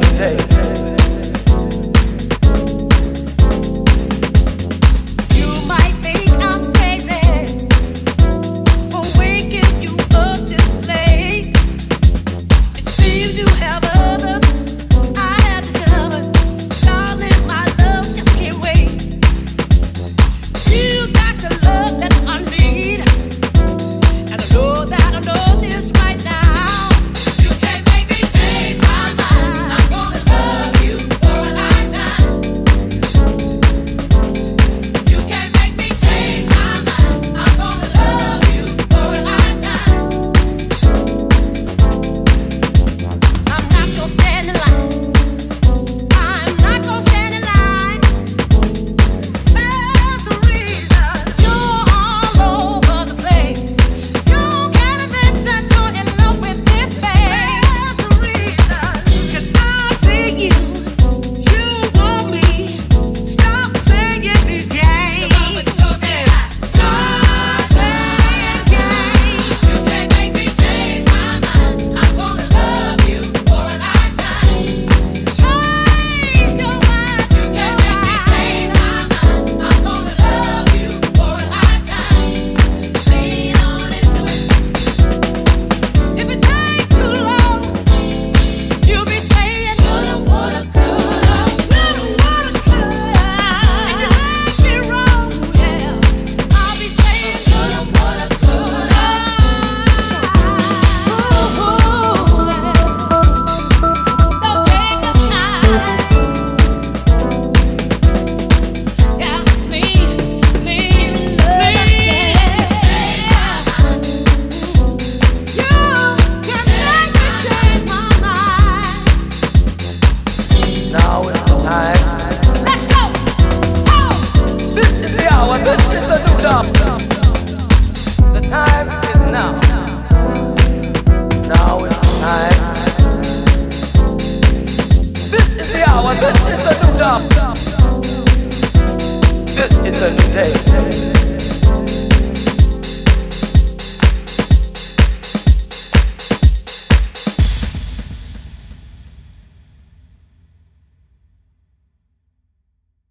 day. everyone, this is the new dawn. This is the new day.